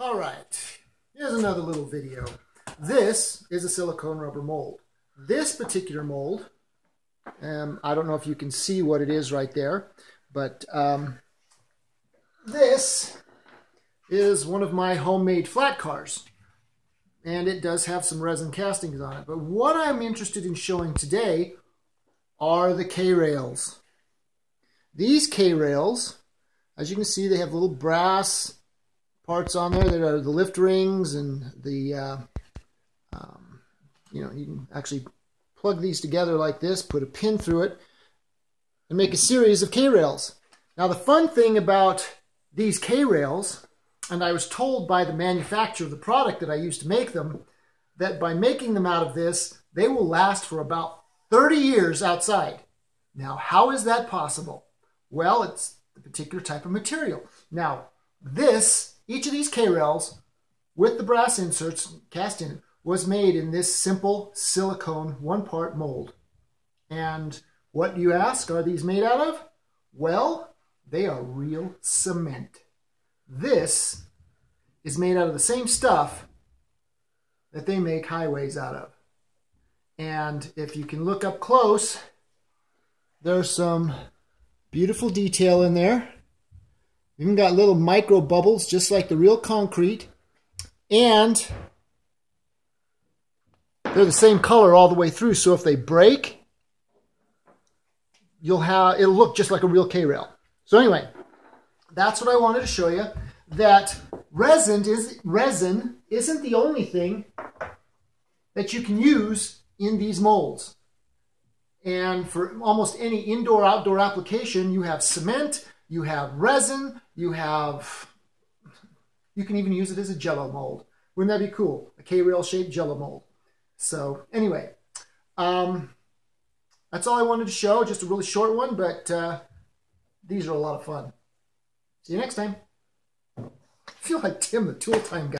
All right, here's another little video. This is a silicone rubber mold. This particular mold, um, I don't know if you can see what it is right there, but um, this is one of my homemade flat cars. And it does have some resin castings on it. But what I'm interested in showing today are the K-rails. These K-rails, as you can see, they have little brass parts on there that are the lift rings and the, uh, um, you know, you can actually plug these together like this, put a pin through it, and make a series of K-rails. Now the fun thing about these K-rails, and I was told by the manufacturer of the product that I used to make them, that by making them out of this, they will last for about 30 years outside. Now, how is that possible? Well, it's the particular type of material. Now, this each of these K-rails with the brass inserts cast in was made in this simple silicone one-part mold. And what do you ask are these made out of? Well, they are real cement. This is made out of the same stuff that they make highways out of. And if you can look up close, there's some beautiful detail in there. Even got little micro bubbles, just like the real concrete. And they're the same color all the way through. So if they break, you'll have it'll look just like a real K-rail. So anyway, that's what I wanted to show you. That resin is resin isn't the only thing that you can use in these molds. And for almost any indoor outdoor application, you have cement, you have resin, you have, you can even use it as a jello mold. Wouldn't that be cool? A K-rail shaped jello mold. So anyway, um, that's all I wanted to show. Just a really short one, but uh, these are a lot of fun. See you next time. I feel like Tim, the tool time guy.